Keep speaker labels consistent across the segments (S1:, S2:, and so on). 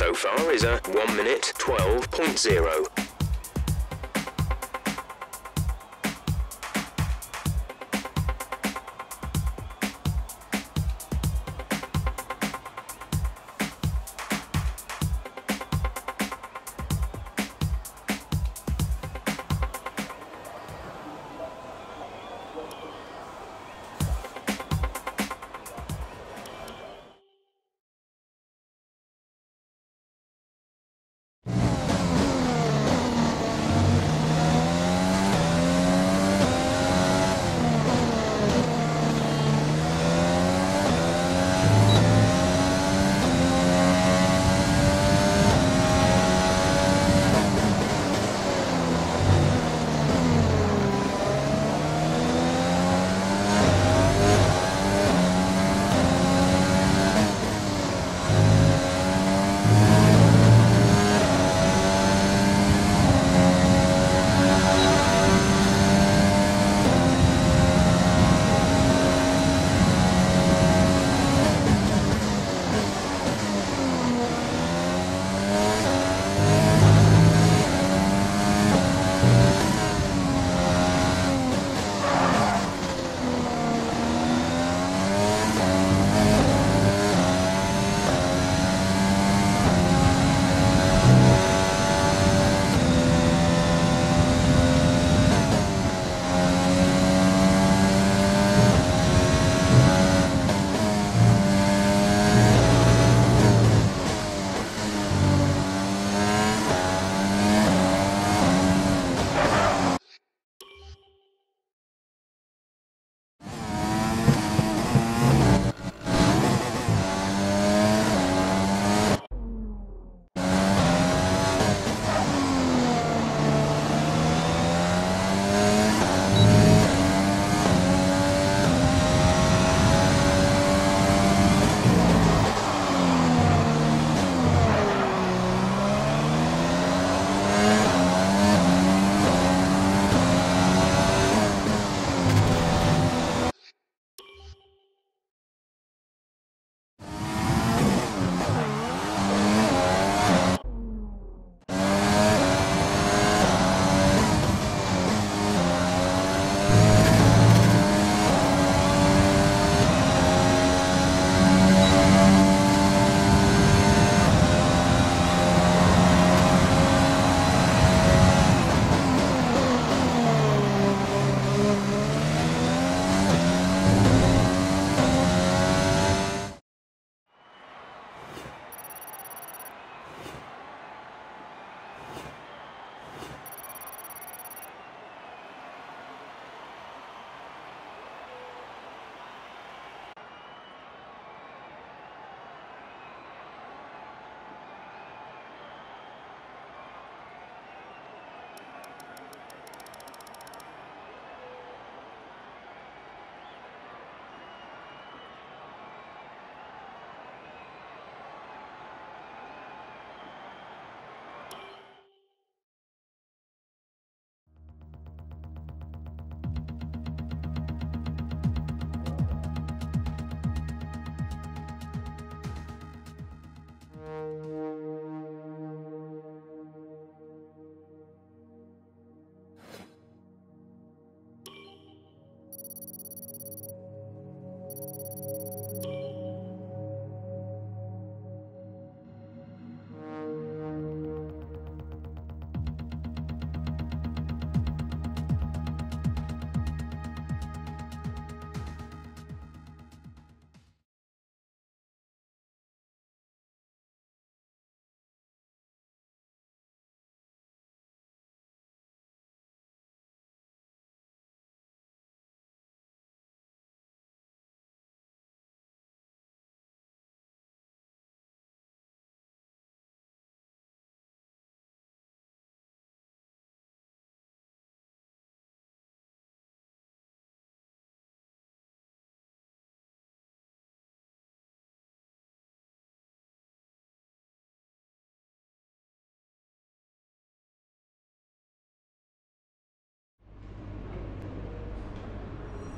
S1: so far is a 1 minute 12.0.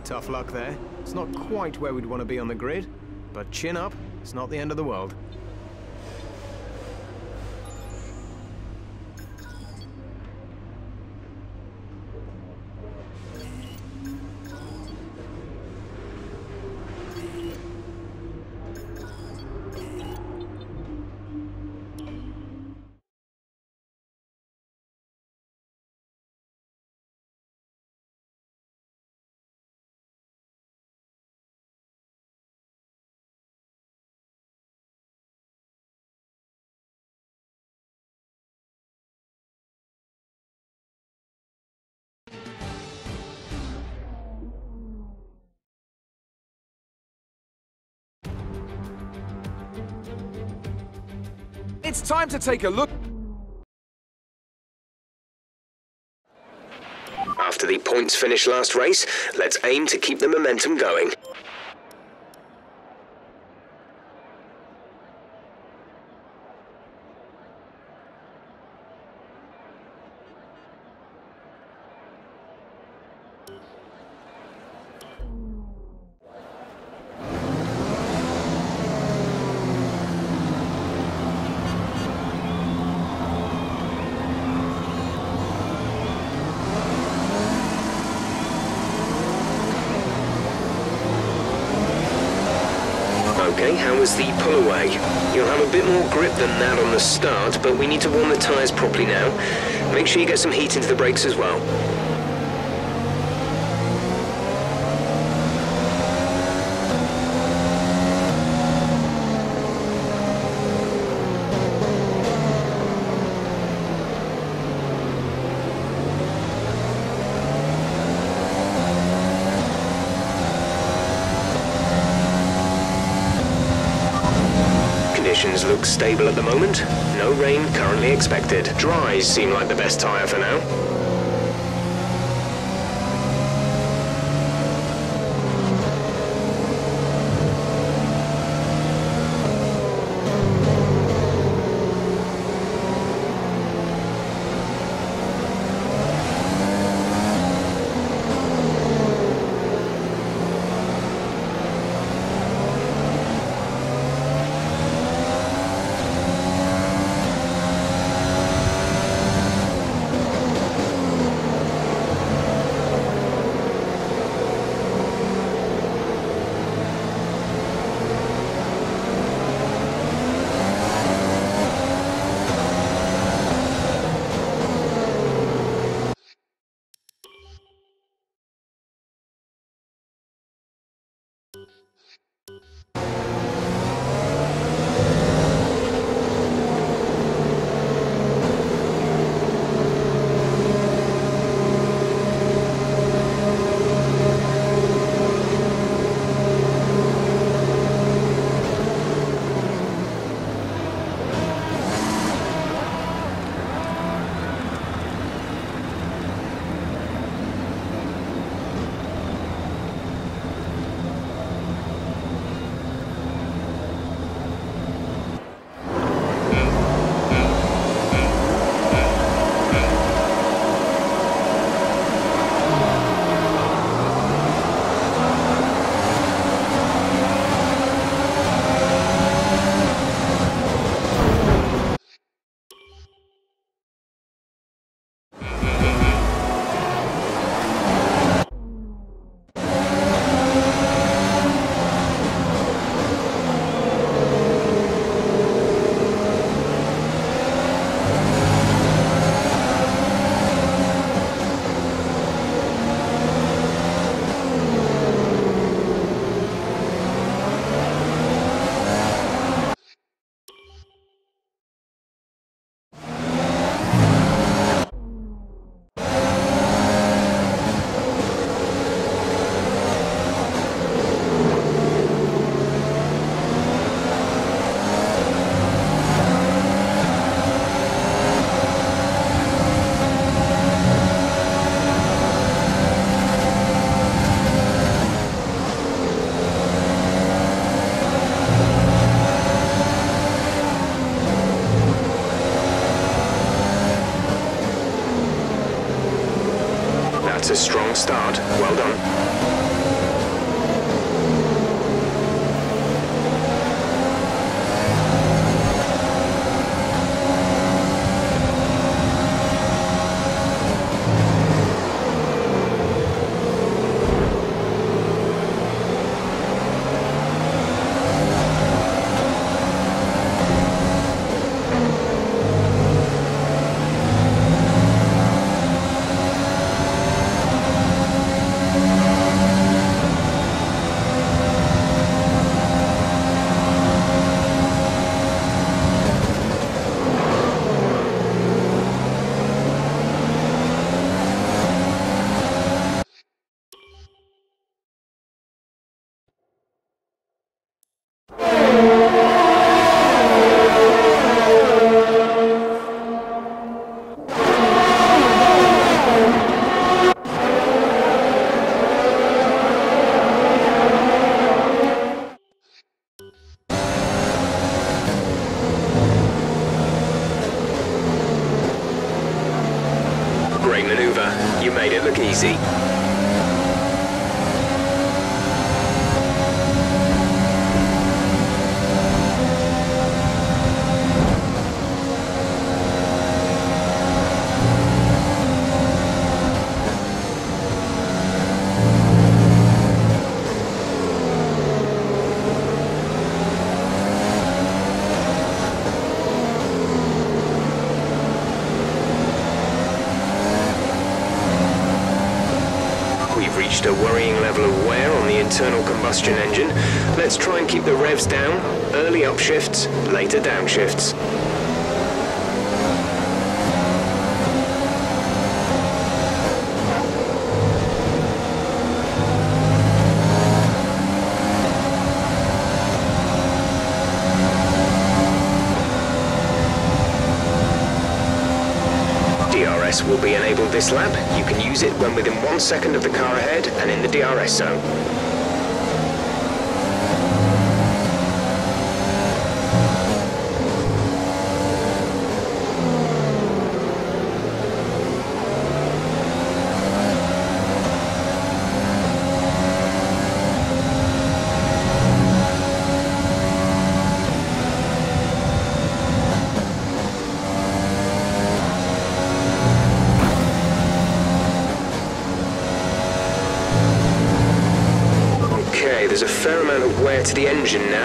S2: Tough luck there. It's not quite where we'd want to be on the grid, but chin up, it's not the end of the world.
S3: It's time to take a look.
S1: After the points finish last race, let's aim to keep the momentum going. Brakes as well. Conditions look stable at the moment. No rain currently expected. Dries seem like the best tyre for now. A strong start. Well done. DRS will be enabled this lap. You can use it when within one second of the car ahead and in the DRS zone. Wear to the engine now.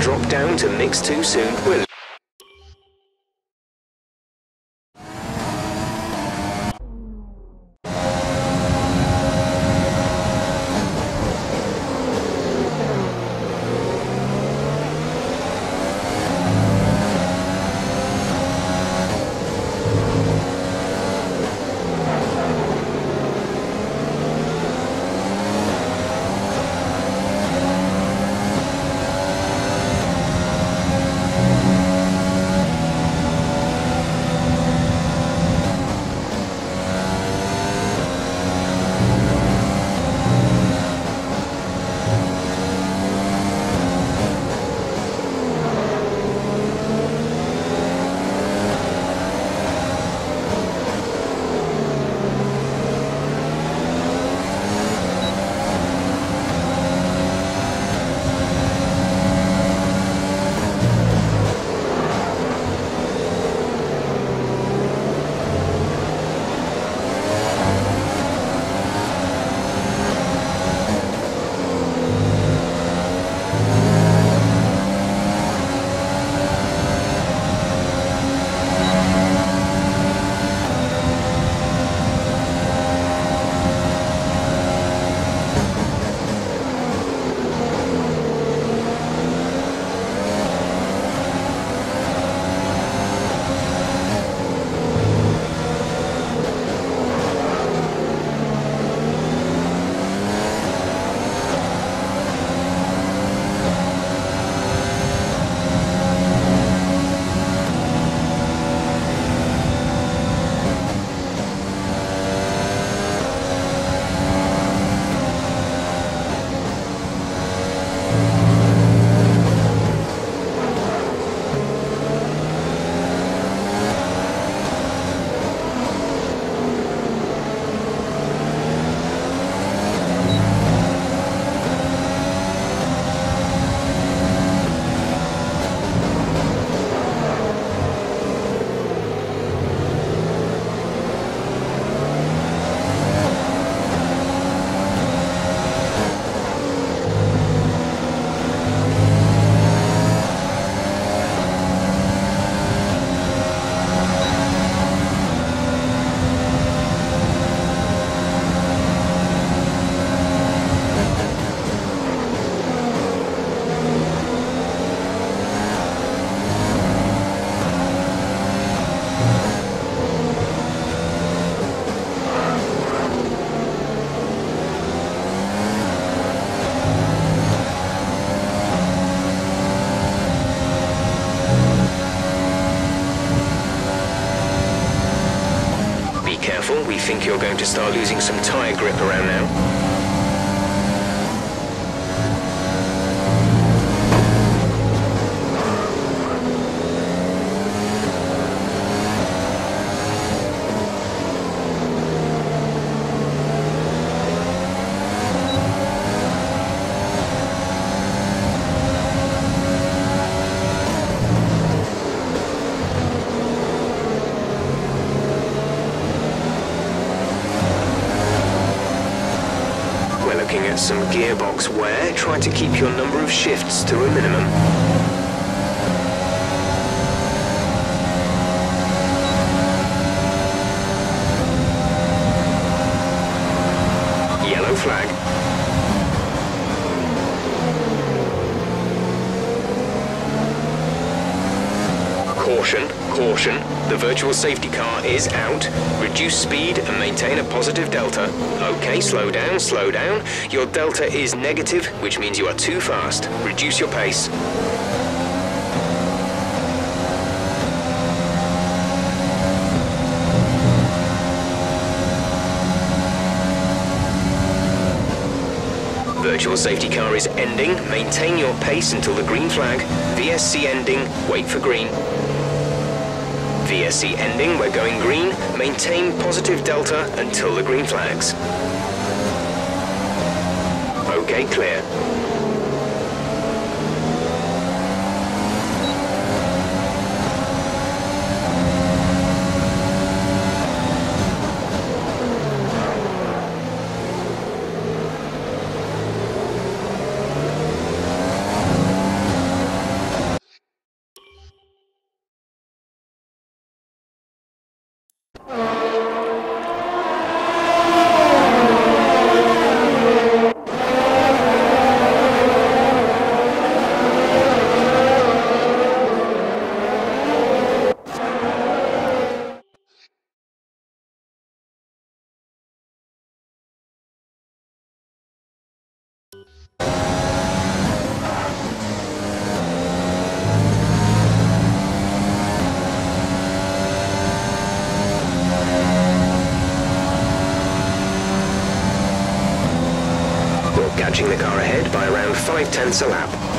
S1: Drop down to mix too soon. We're to start losing some tire grip around now. some gearbox wear, try to keep your number of shifts to a minimum. The virtual safety car is out. Reduce speed and maintain a positive delta. Okay, slow down, slow down. Your delta is negative, which means you are too fast. Reduce your pace. Virtual safety car is ending. Maintain your pace until the green flag. VSC ending. Wait for green. VSC ending, we're going green. Maintain positive delta until the green flags. Okay, clear. catching the car ahead by around 5 tenths a lap.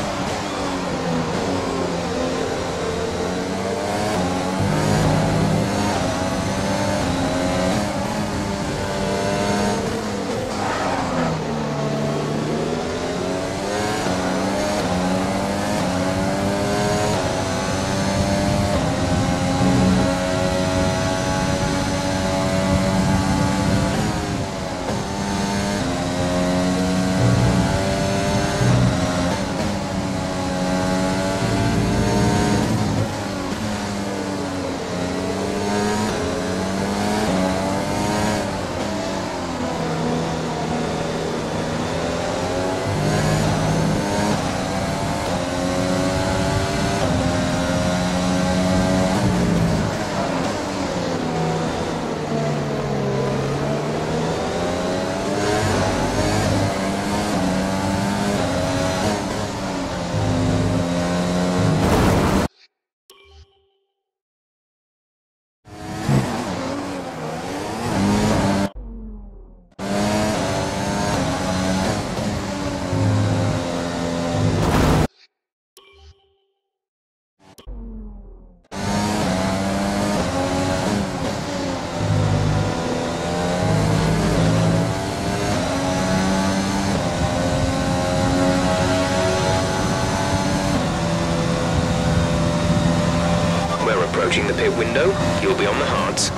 S1: approaching the pit window, you'll be on the hards.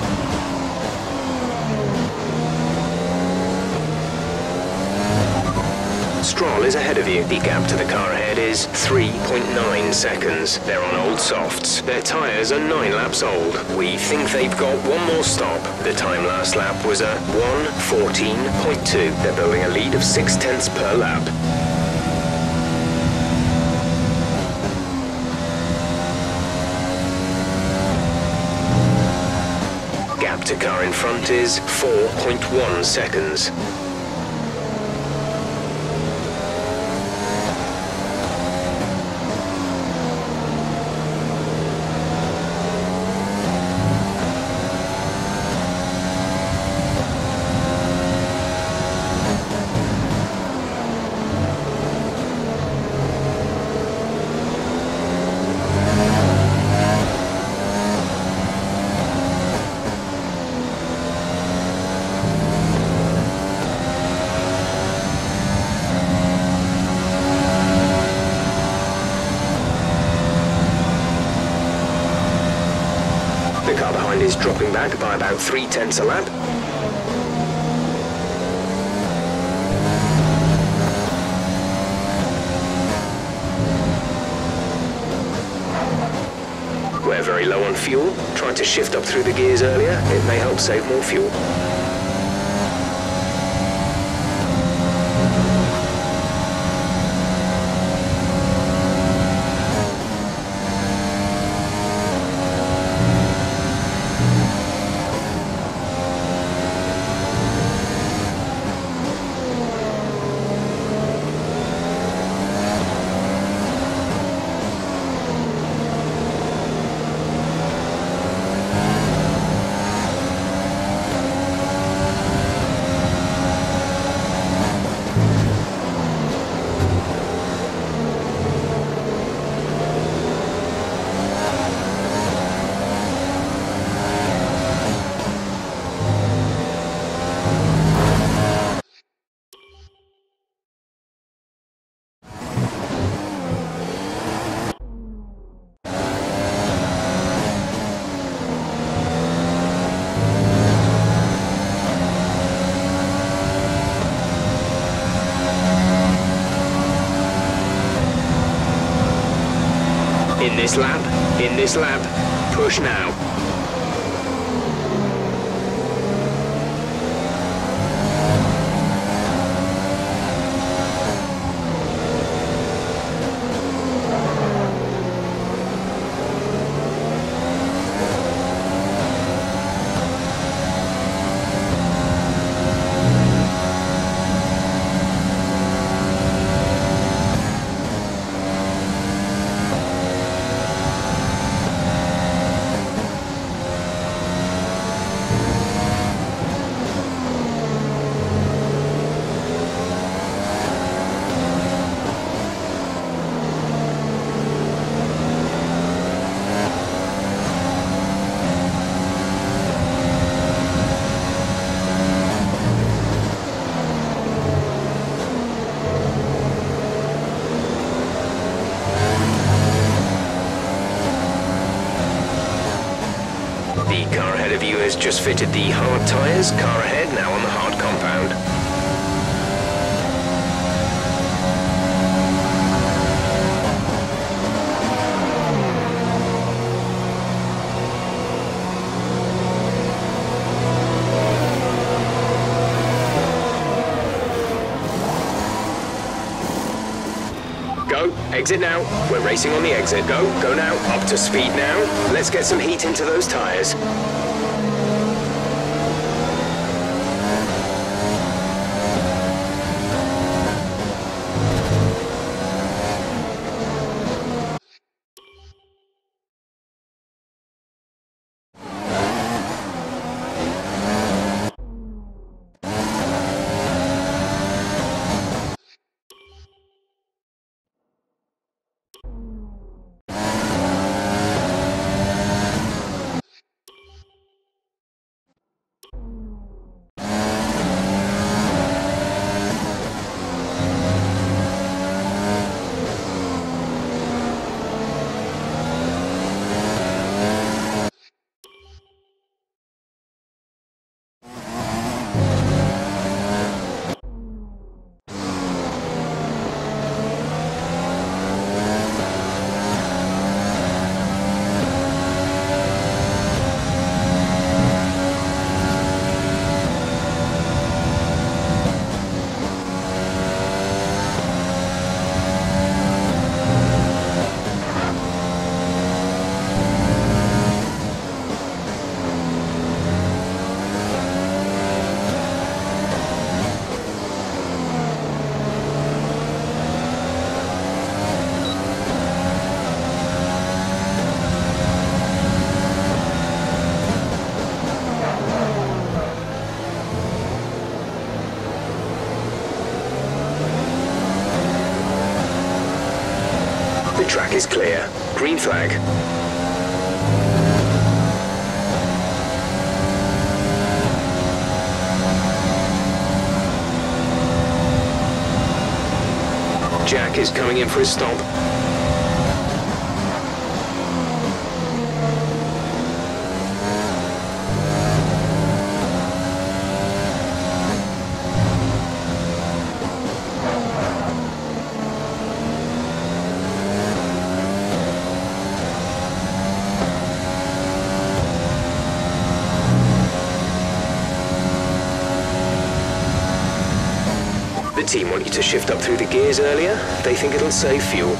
S1: Stroll is ahead of you. The gap to the car ahead is 3.9 seconds. They're on old softs. Their tyres are 9 laps old. We think they've got one more stop. The time last lap was a 1.14.2. They're building a lead of 6 tenths per lap. Gap to car in front is 4.1 seconds. is dropping three tenths a lap. We're very low on fuel. Trying to shift up through the gears earlier, it may help save more fuel. Just fitted the hard tyres. Car ahead now on the hard compound. Go, exit now. We're racing on the exit. Go, go now. Up to speed now. Let's get some heat into those tyres. Is clear. Green flag. Jack is coming in for a stop. The team want you to shift up through the gears earlier. They think it'll save fuel.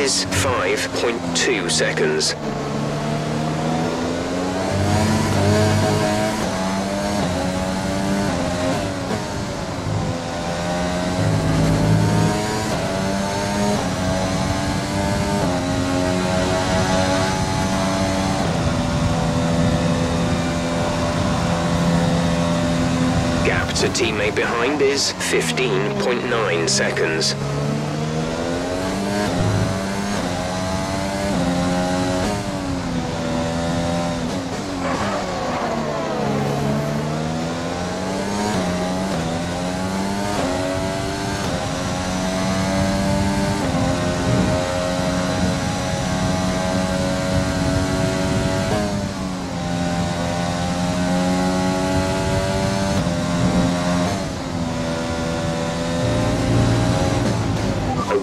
S1: Is 5.2 seconds. Gap to teammate behind is 15.9 seconds.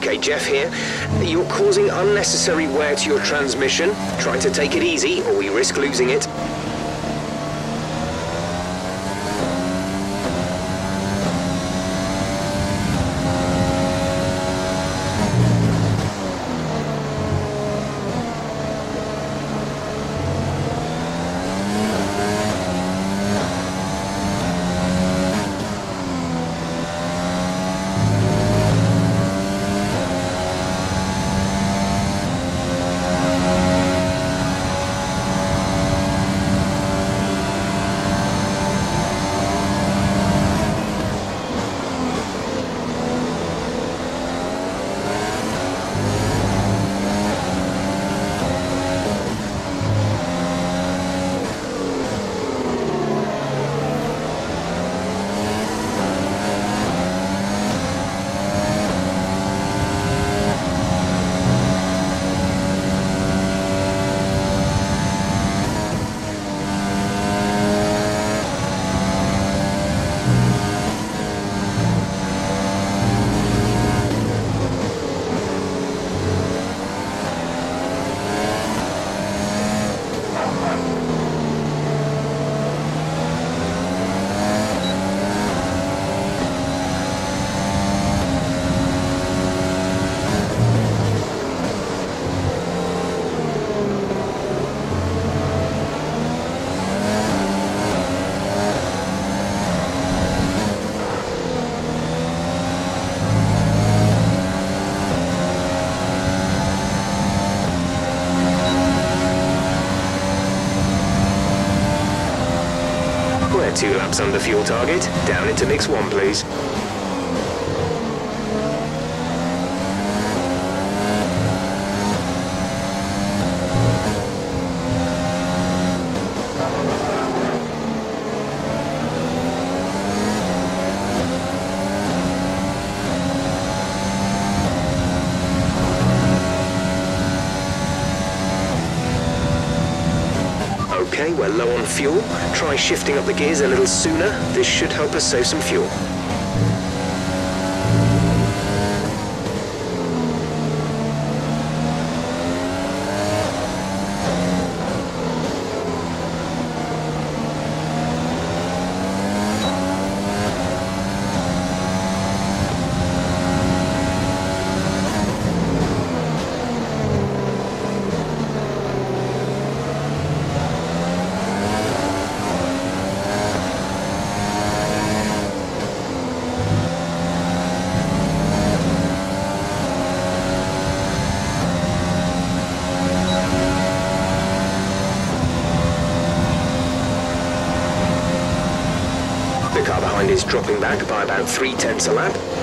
S1: Okay, Jeff here. You're causing unnecessary wear to your transmission. Try to take it easy, or we risk losing it. That's under fuel target. Down into mix one, please. Okay, we're low on fuel. Try shifting up the gears a little sooner. This should help us save some fuel. The car behind is dropping back by about three tenths a lap.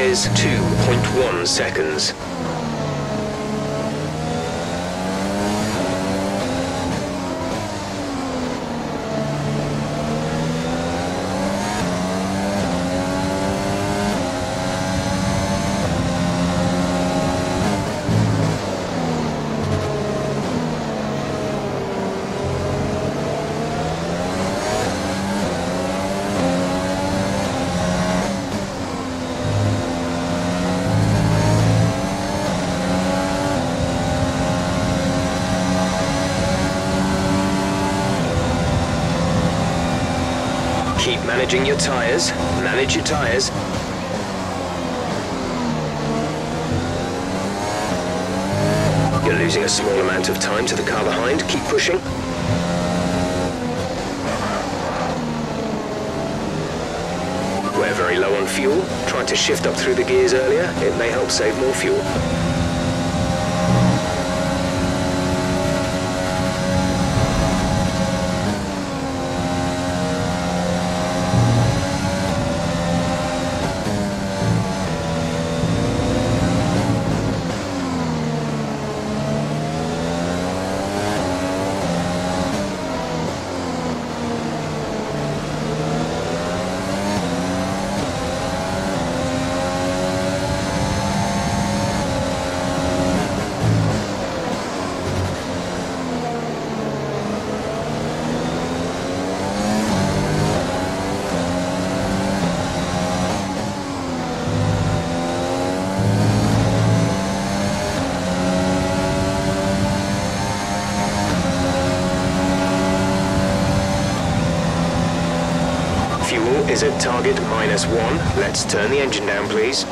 S1: Is 2.1 seconds. Managing your tyres. Manage your tyres. You're losing a small amount of time to the car behind. Keep pushing. We're very low on fuel. Try to shift up through the gears earlier. It may help save more fuel. One. Let's turn the engine down, please.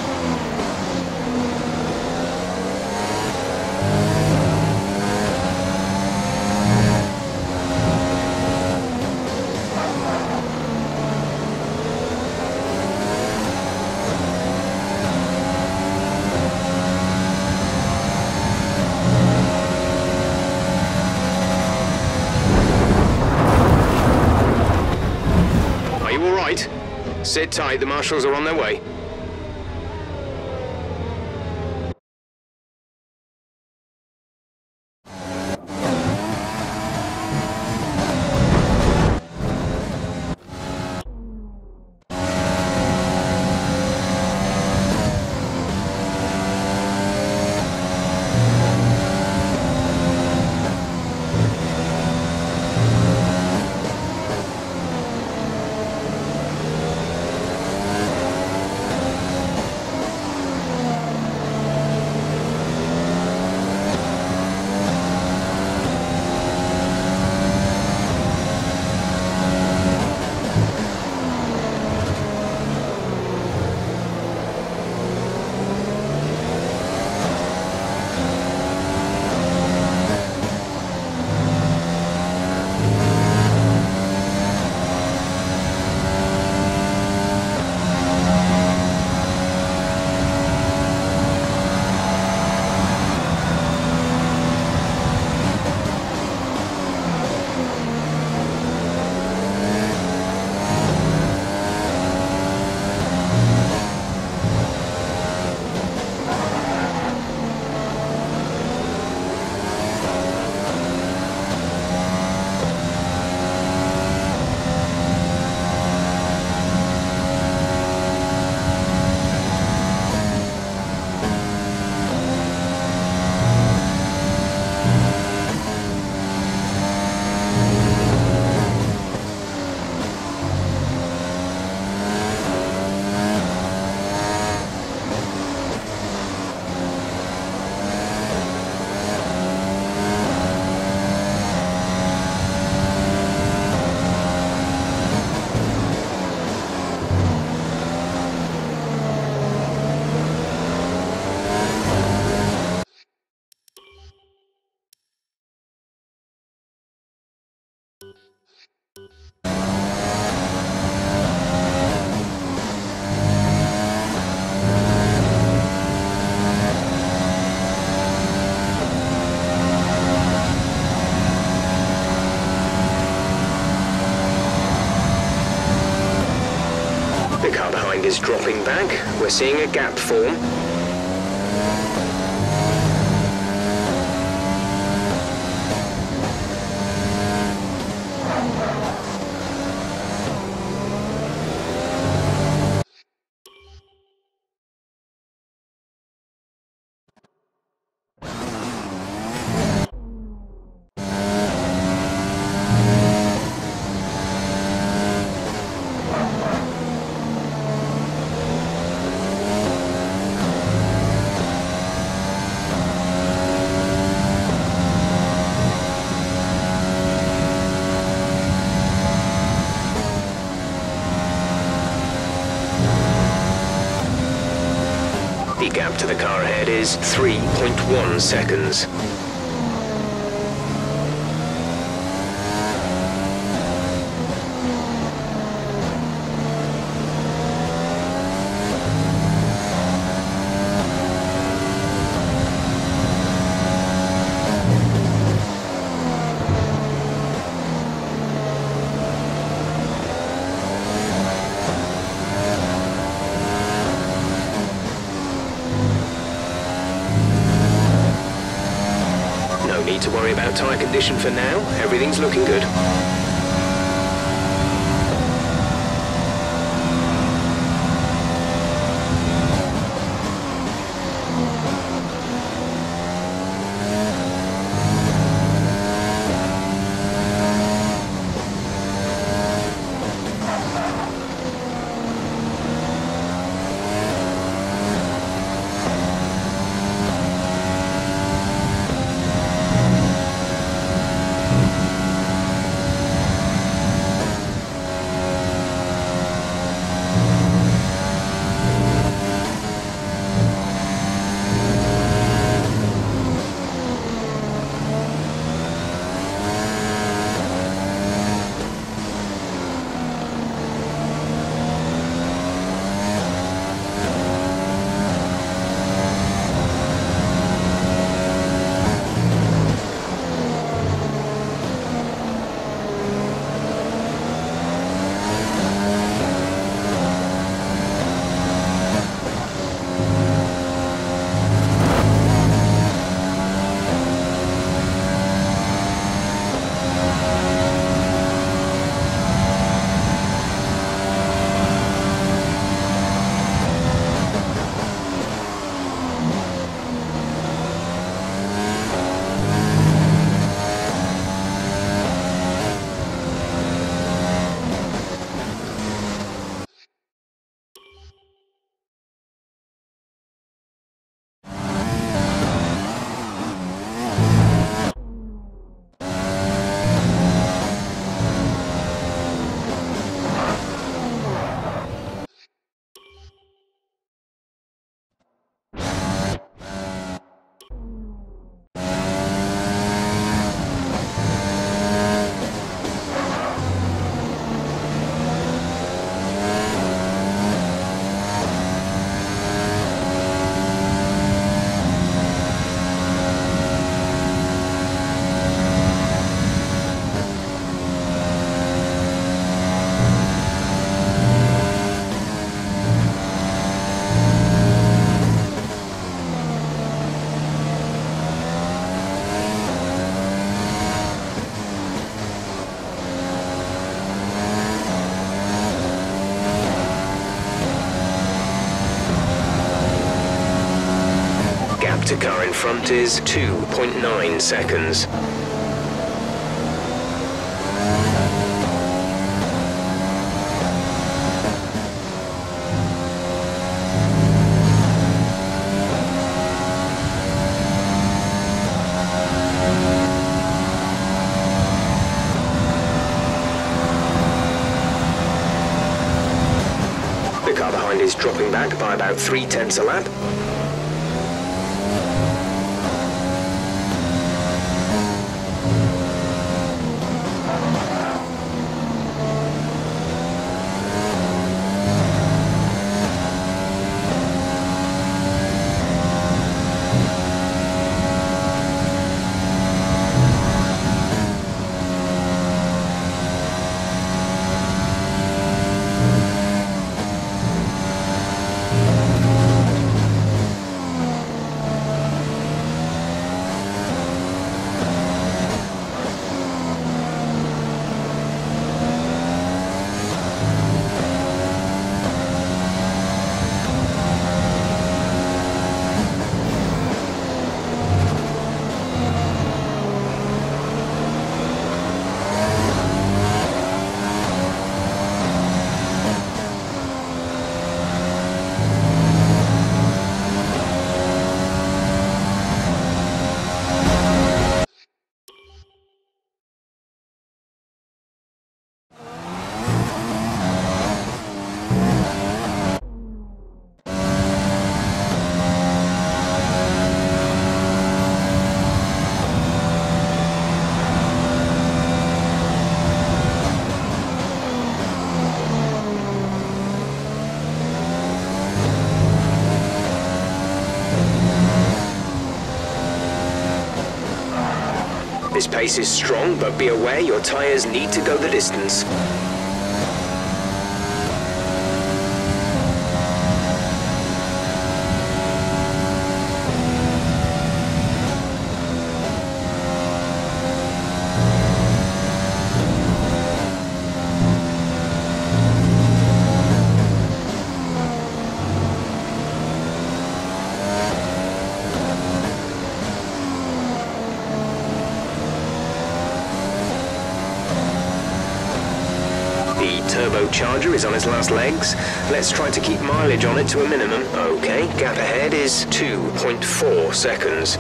S1: Are you all right? The marshals are on their way. Is dropping back. We're seeing a gap form. The gap to the car ahead is 3.1 seconds. to worry about tyre for now. Everything's looking good. To car in front is 2.9 seconds. The car behind is dropping back by about three tenths a lap. Pace is strong, but be aware your tyres need to go the distance. Turbocharger is on its last legs. Let's try to keep mileage on it to a minimum. Okay, gap ahead is 2.4 seconds.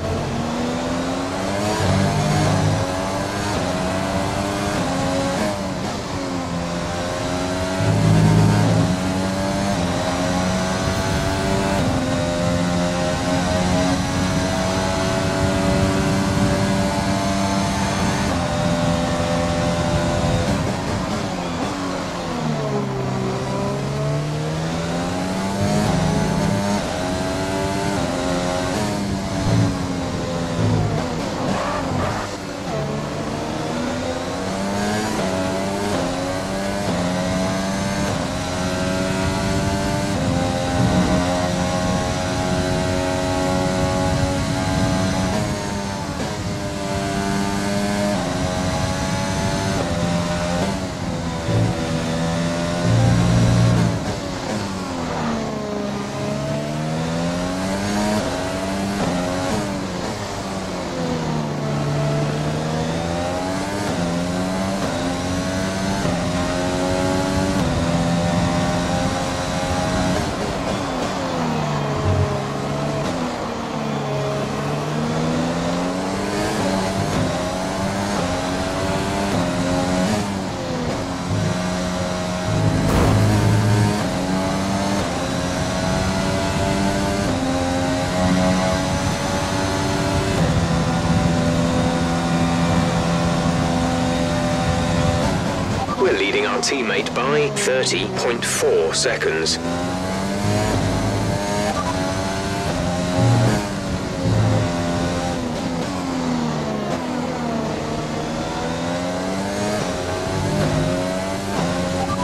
S1: We're leading our teammate by 30.4 seconds.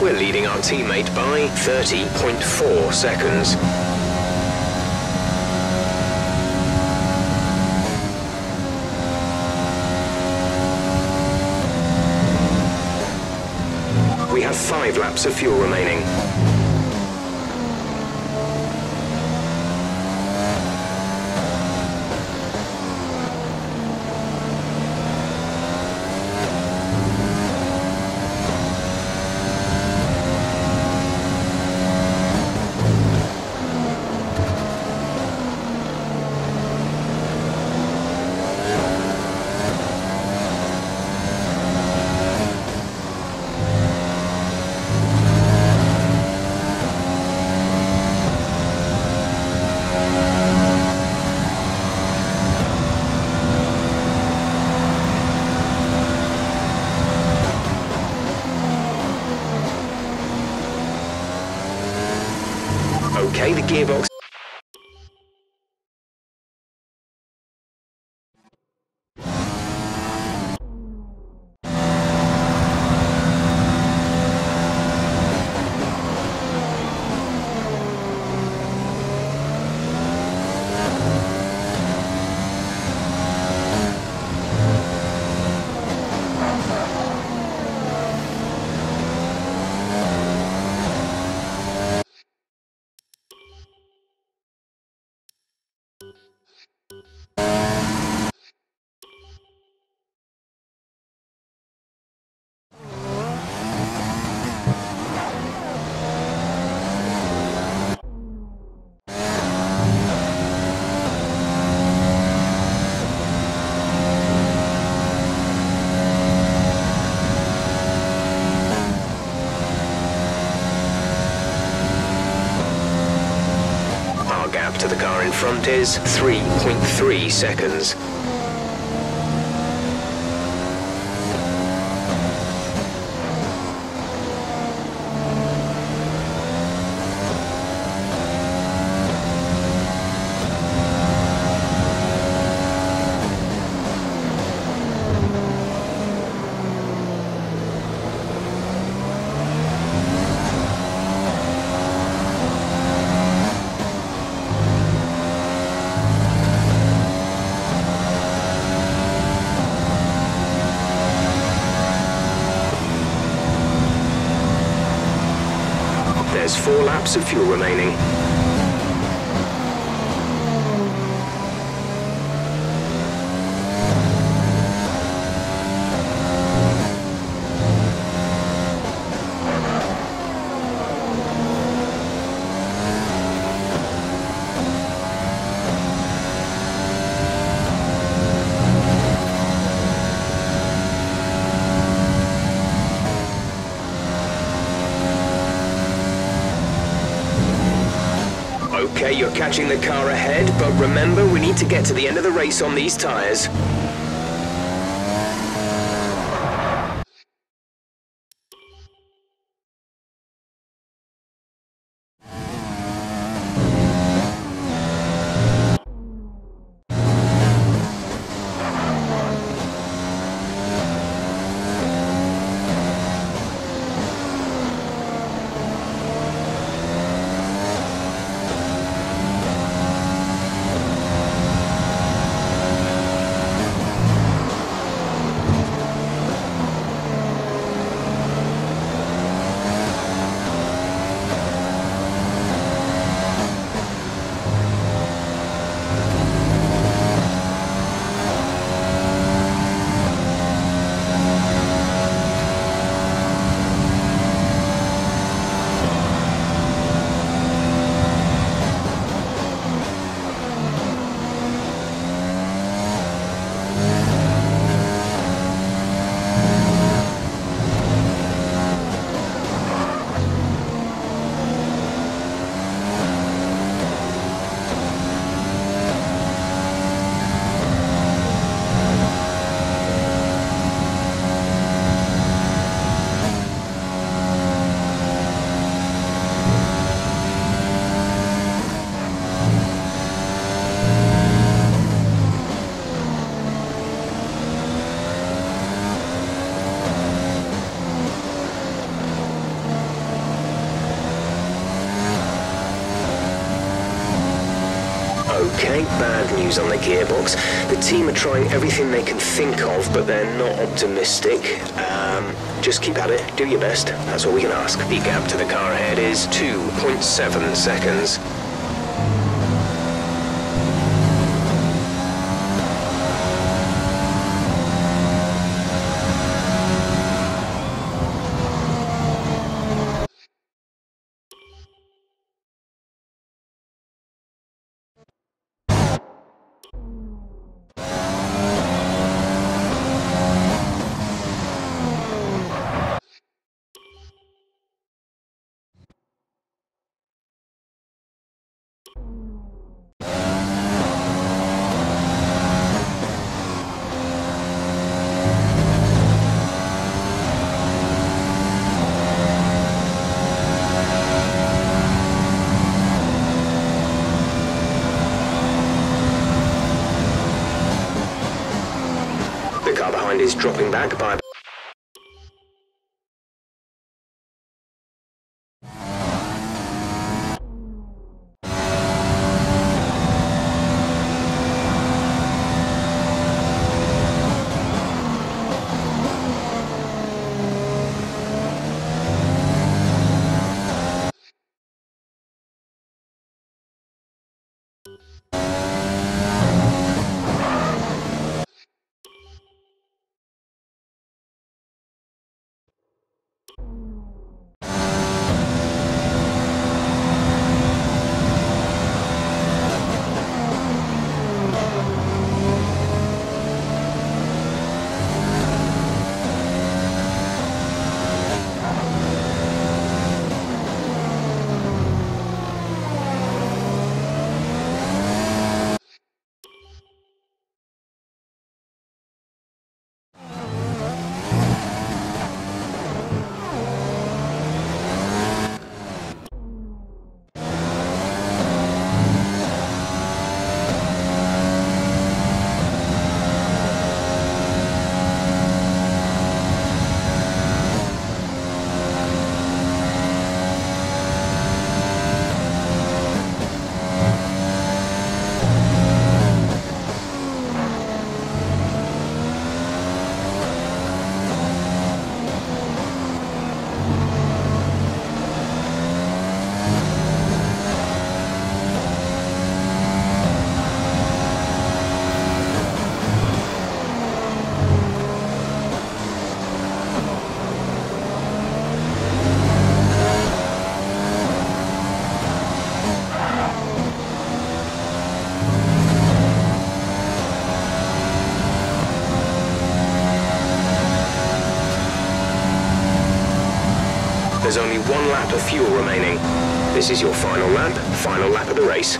S1: We're leading our teammate by 30.4 seconds. Five laps of fuel remaining. Okay, the gearbox. Our gap to the car in front is 3.3 seconds. There's four laps of fuel remaining. Okay, you're catching the car ahead, but remember we need to get to the end of the race on these tyres. Okay, bad news on the gearbox. The team are trying everything they can think of, but they're not optimistic. Um, just keep at it, do your best. That's all we can ask. The gap to the car ahead is 2.7 seconds. Of fuel remaining. This is your final lap, final lap of the race.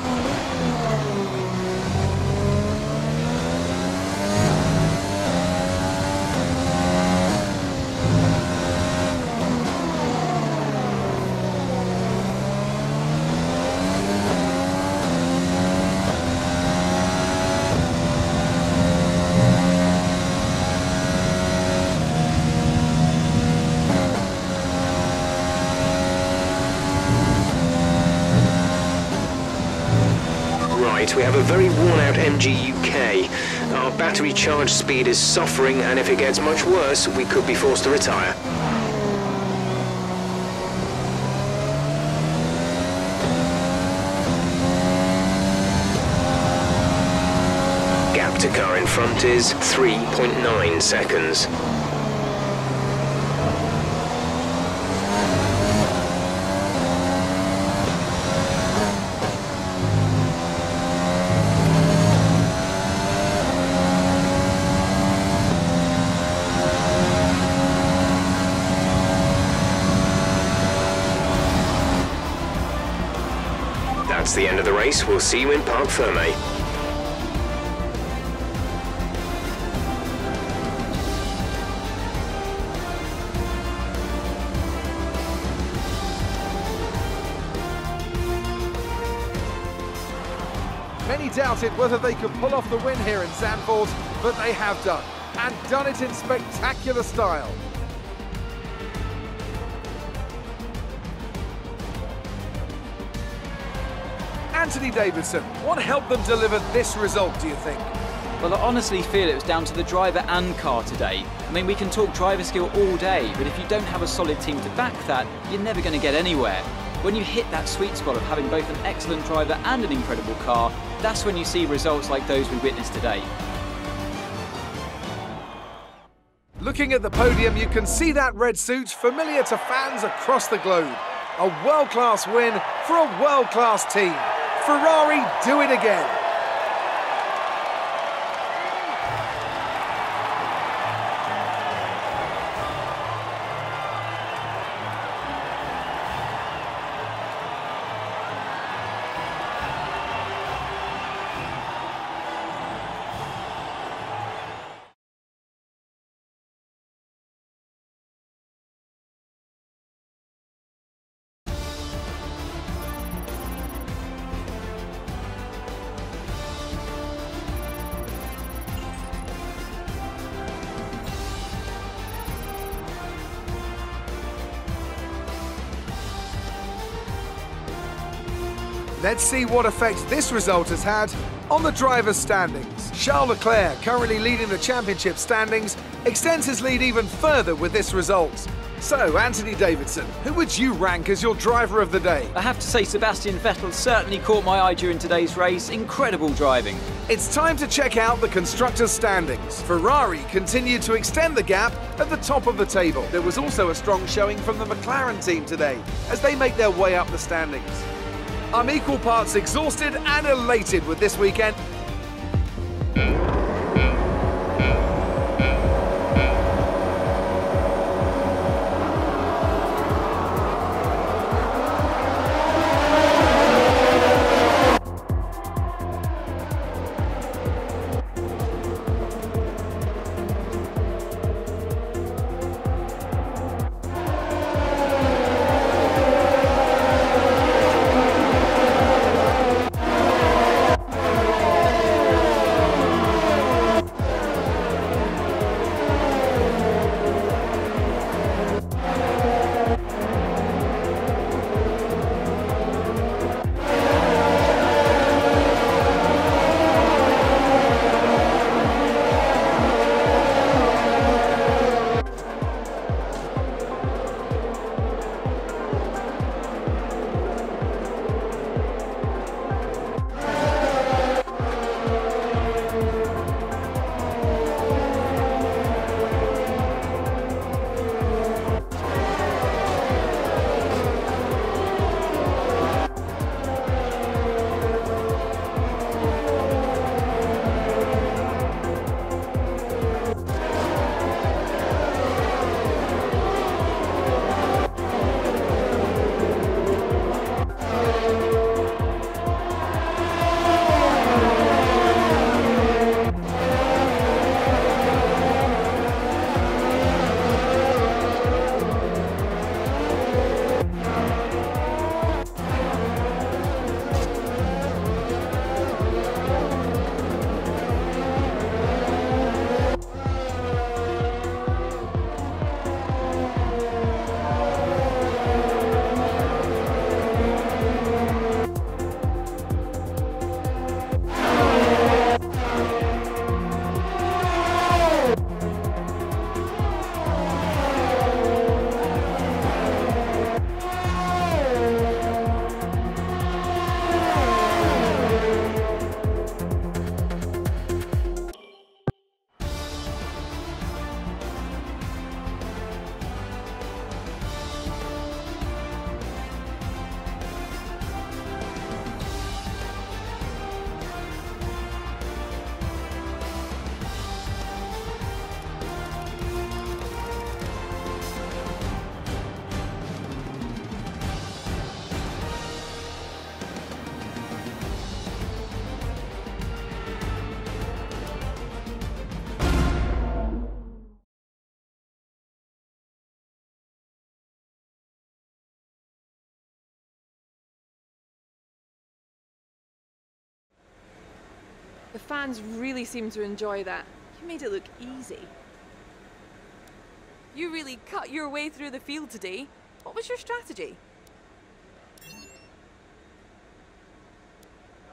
S1: Charge speed is suffering, and if it gets much worse, we could be forced to retire. Gap to car in front is 3.9 seconds. That's the end of the race. We'll see you in Parc Ferme.
S3: Many doubted whether they could pull off the win here in Zandvoort, but they have done, and done it in spectacular style. Anthony Davidson, what helped them deliver this result, do you think?
S4: Well, I honestly feel it was down to the driver and car today. I mean, we can talk driver skill all day, but if you don't have a solid team to back that, you're never going to get anywhere. When you hit that sweet spot of having both an excellent driver and an incredible car, that's when you see results like those we witnessed today.
S3: Looking at the podium, you can see that red suit familiar to fans across the globe. A world-class win for a world-class team. Ferrari do it again. Let's see what effect this result has had on the driver's standings. Charles Leclerc, currently leading the championship standings, extends his lead even further with this result. So, Anthony Davidson, who would you rank as your driver of the day?
S4: I have to say, Sebastian Vettel certainly caught my eye during today's race. Incredible driving.
S3: It's time to check out the constructors' standings. Ferrari continued to extend the gap at the top of the table. There was also a strong showing from the McLaren team today as they make their way up the standings. I'm equal parts exhausted and elated with this weekend.
S5: Fans really seem to enjoy that. You made it look easy. You really cut your way through the field today. What was your strategy?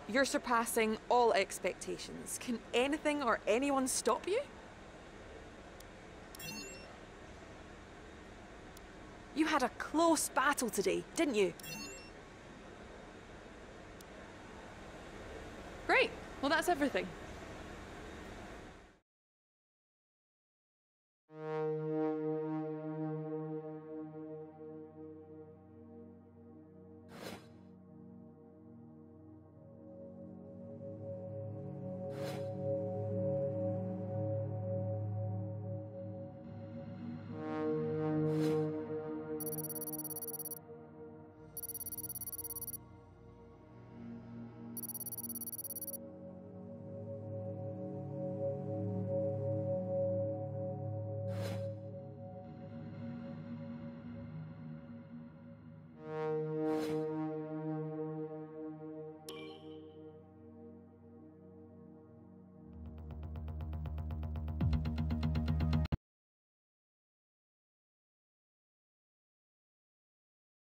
S5: You're surpassing all expectations. Can anything or anyone stop you? You had a close battle today, didn't you? Great. Well, that's everything.